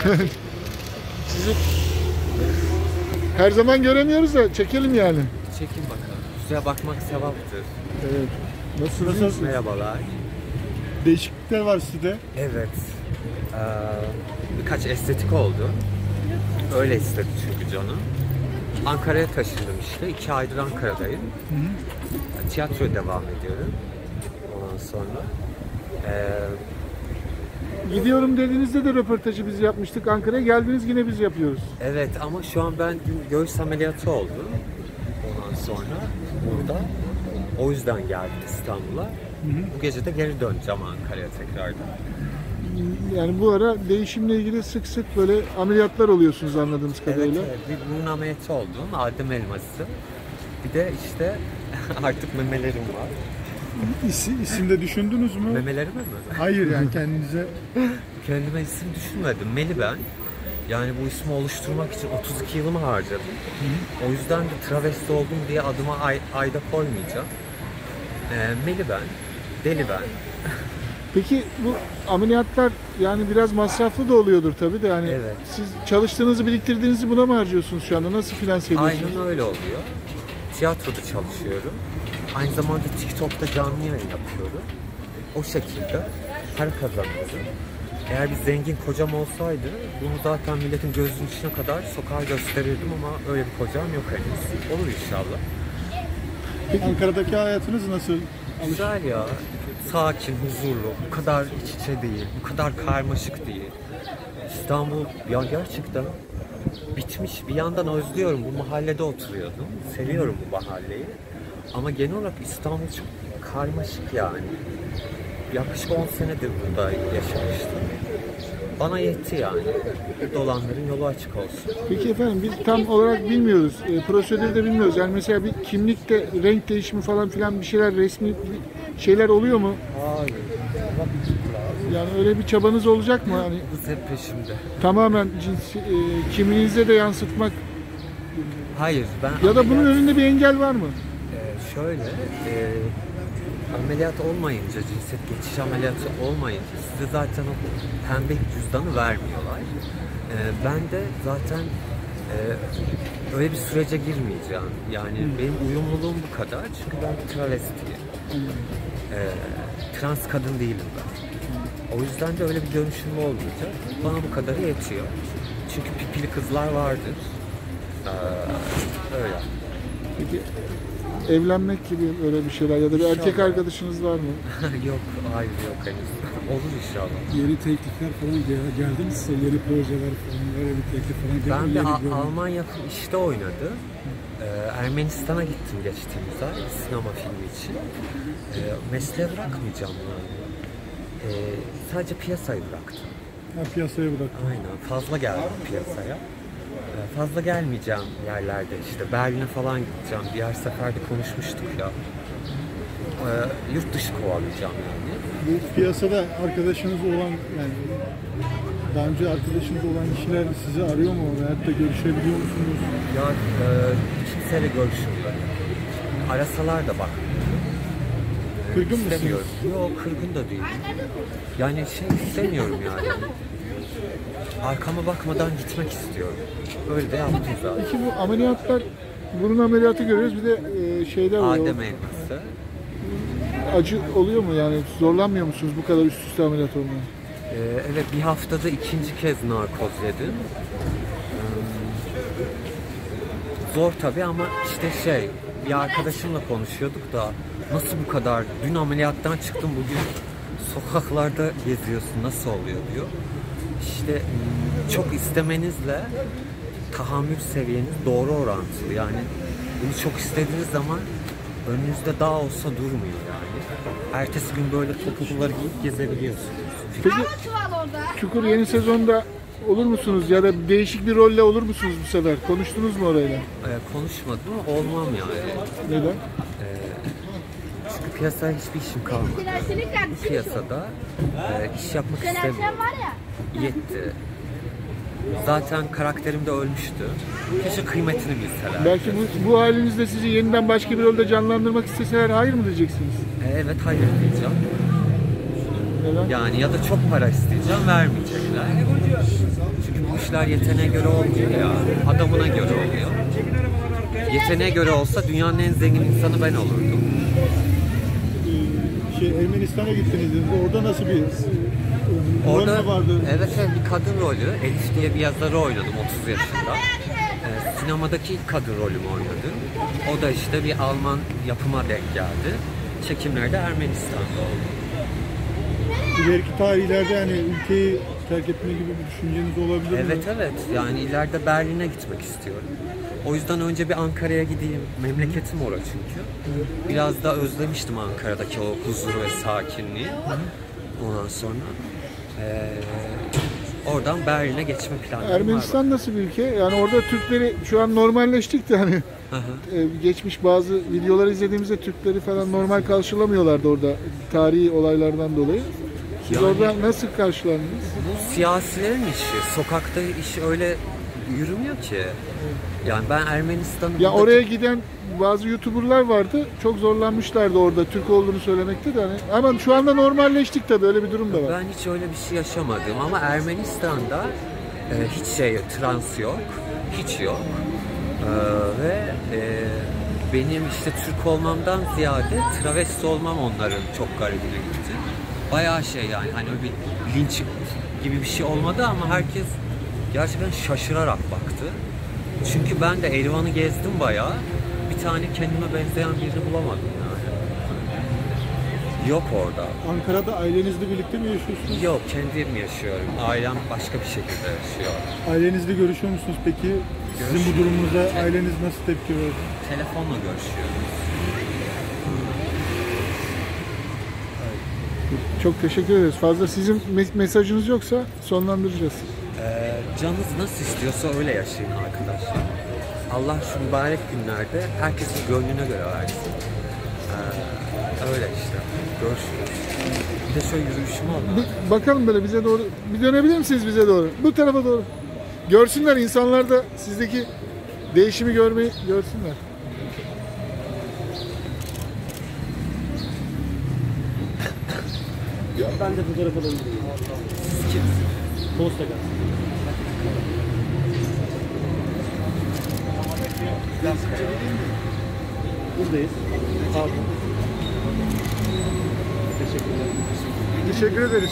Sizi her zaman göremiyoruz da çekelim yani. Çekin bakalım. Suya bakmak sevaptır. Evet. Nasılsınız? Nasılsınız? Merhabalar. Değişiklikler var sizde. Evet. Ee, birkaç estetik oldu. Öyle istedi çünkü canım. Ankara'ya taşındım işte. İki aydır Ankara'dayım. Tiyatroya devam ediyorum. Ondan sonra. Ee, Gidiyorum dediğinizde de röportajı biz yapmıştık Ankara'ya. Geldiniz yine biz yapıyoruz. evet ama şu an ben göğüs ameliyatı oldum. Ondan sonra burada. O yüzden geldim İstanbul'a. Bu gece de geri döneceğim Ankara'ya tekrardan. Yani bu ara değişimle ilgili sık sık böyle ameliyatlar oluyorsunuz anladığımız Evet, kadarıyla. evet, bir burun ameliyatı oldum. Adem elması. Bir de işte artık memelerim var. İsim, isimde düşündünüz mü? Memelerime mi? Hayır yani kendinize. Kendime isim düşünmedim. Meli ben. Yani bu ismi oluşturmak için 32 yılımı harcadım. O yüzden de travesti oldum diye adıma ay, ayda koymayacağım. Ee, Meli ben. Deli ben. Peki bu ameliyatlar yani biraz masraflı da oluyordur tabii de yani Evet. siz çalıştığınızı biriktirdiğinizi buna mı harcıyorsunuz şu anda? Nasıl finanse ediyorsunuz? Aynen öyle oluyor. Tiyatroda çalışıyorum. Aynı zamanda TikTok'ta canlı yayın yapıyorum. O şekilde para kazanıyorum. Eğer bir zengin kocam olsaydı bunu zaten milletin gözünün içine kadar sokağa gösterirdim ama öyle bir kocam yok henüz. Olur inşallah. Ankara'daki hayatınız nasıl? Güzel ya. Sakin, huzurlu. Bu kadar iç içe değil. Bu kadar karmaşık değil. İstanbul ya gerçekten bitmiş. Bir yandan özlüyorum. Bu mahallede oturuyordum. Seviyorum bu mahalleyi. Ama genel olarak İstanbul çok karmaşık yani. Yaklaşık 10 senedir burada yaşamıştım. Bana yetti yani. Burada olanların yolu açık olsun. Peki efendim biz tam olarak bilmiyoruz. E, prosedürü de bilmiyoruz. Yani mesela bir kimlikte renk değişimi falan filan bir şeyler resmi şeyler oluyor mu? Hayır. Yani öyle bir çabanız olacak mı? Hani Kız hep peşimde. tamamen cins, e, kimliğinize de yansıtmak Hayır ben ya da bunun ameliyat- önünde bir engel var mı? Şöyle, e, ameliyat olmayınca, cinsiyet geçiş ameliyatı olmayınca size zaten o pembe cüzdanı vermiyorlar. Ee, ben de zaten e, öyle bir sürece girmeyeceğim. Yani benim uyumluluğum bu kadar çünkü ben bir travestiyim. Ee, trans kadın değilim ben. O yüzden de öyle bir dönüşüm olmayacak. Bana bu kadarı yetiyor. Çünkü pipili kızlar vardır. Ee, öyle. Peki evlenmek gibi öyle bir şeyler ya da bir erkek İnşallah. arkadaşınız var mı? yok, hayır yok henüz. Olur inşallah. Yeni teklifler falan gel- geldi mi size? Yeni projeler falan böyle bir teklif falan geldi Ben mi? Yeni A- bir- Alman yapım işte oynadı. Ee, Ermenistan'a gittim geçtiğimiz ay sinema filmi için. Ee, mesleği bırakmayacağım yani. Ee, sadece piyasayı bıraktım. Ha, piyasaya bırak. Aynen fazla geldim piyasaya. Ee, fazla gelmeyeceğim yerlerde işte Berlin'e falan gideceğim. Diğer seferde konuşmuştuk ya. Ee, yurt dışı kovalayacağım yani. Bu piyasada arkadaşınız olan yani daha önce arkadaşınız olan kişiler sizi arıyor mu? Veyahut da görüşebiliyor musunuz? Ya e, kimseyle görüşmüyorum. Arasalar da bak. Kırgın mısınız? İstemiyorum. Yok kırgın da değil. Yani şey istemiyorum yani. Arkama bakmadan gitmek istiyorum. Öyle de yaptım zaten. Peki bu ameliyatlar burun ameliyatı görüyoruz bir de e, şeyler oluyor. Adem elması. Acı oluyor mu yani zorlanmıyor musunuz bu kadar üst üste ameliyat olmaya? Ee, evet bir haftada ikinci kez narkoz yedim. Ee, zor tabii ama işte şey bir arkadaşımla konuşuyorduk da nasıl bu kadar dün ameliyattan çıktım bugün sokaklarda geziyorsun nasıl oluyor diyor. İşte çok istemenizle tahammül seviyeniz doğru orantılı yani bunu çok istediğiniz zaman önünüzde dağ olsa durmuyor yani. Ertesi gün böyle topukluları giyip gezebiliyorsunuz. Peki Çukur yeni sezonda olur musunuz ya da değişik bir rolle olur musunuz bu sefer? Konuştunuz mu orayla? Ee, konuşmadım ama olmam yani. Neden? Çünkü piyasaya hiçbir işim kalmadı. Bu piyasada e, iş yapmak istemiyorum. var ya. Yetti. Zaten karakterim de ölmüştü. Keşke kıymetini bilseler. Belki bu, bu halinizde sizi yeniden başka bir rolde canlandırmak isteseler hayır mı diyeceksiniz? E, evet hayır diyeceğim. Neden? Yani ya da çok para isteyeceğim vermeyecekler. Çünkü bu işler yeteneğe göre olmuyor ya. Adamına göre oluyor. Yeteneğe göre olsa dünyanın en zengin insanı ben olurdum. Şey Ermenistan'a gittiniz. Orada nasıl bir rol Orada mü vardı? evet evet bir kadın rolü. Elif diye bir yazarı oynadım 30 yaşında. Ee, sinemadaki ilk kadın rolümü oynadım. O da işte bir Alman yapıma denk geldi. Çekimleri de Ermenistan'da oldu. İleriki tarihlerde yani ülkeyi terk etme gibi bir düşünceniz olabilir mi? Evet evet yani ileride Berlin'e gitmek istiyorum. O yüzden önce bir Ankara'ya gideyim. Memleketim orası çünkü. Biraz da özlemiştim Ankara'daki o huzuru ve sakinliği. Ondan sonra eee, oradan Berlin'e geçme planlarım var. Ermenistan nasıl bir ülke? Yani orada Türkleri şu an normalleştik de hani e, geçmiş bazı videoları izlediğimizde Türkleri falan normal karşılamıyorlardı orada tarihi olaylardan dolayı. Siz Yani- orada nasıl karşılandınız? Bu siyasilerin işi. Sokakta iş öyle yürümüyor ki. Yani ben Ermenistan'ı... Ya oraya giden bazı YouTuber'lar vardı. Çok zorlanmışlardı orada Türk olduğunu söylemekte de hani. Ama şu anda normalleştik tabii öyle bir durum da var. Ben hiç öyle bir şey yaşamadım ama Ermenistan'da e, hiç şey trans yok, hiç yok. E, ve e, benim işte Türk olmamdan ziyade travesti olmam onların çok garibine gitti. Bayağı şey yani hani öyle bir linç gibi bir şey olmadı ama herkes gerçekten şaşırarak baktı. Çünkü ben de Erivan'ı gezdim bayağı. Bir tane kendime benzeyen birini bulamadım yani. Yok orada. Ankara'da ailenizle birlikte mi yaşıyorsunuz? Yok kendim yaşıyorum. Ailem başka bir şekilde yaşıyor. Ailenizle görüşüyor musunuz peki? Sizin bu durumunuza aileniz nasıl tepki verdi? Telefonla görüşüyoruz. Çok teşekkür ederiz. Fazla sizin me- mesajınız yoksa sonlandıracağız. Ee, canınız nasıl istiyorsa öyle yaşayın arkadaşlar. Allah şu mübarek günlerde herkesin gönlüne göre versin. Ee, öyle işte. Görüşürüz. Bir de şöyle yürüyüşüm oldu. Bir bakalım böyle bize doğru. Bir dönebilir misiniz bize doğru? Bu tarafa doğru. Görsünler insanlar da sizdeki değişimi görmeyi görsünler. Ben de fotoğraf alabilirim. Siz kimsiniz? Posta gelsin. Buradayız. Pardon. Teşekkürler. Teşekkür ederiz.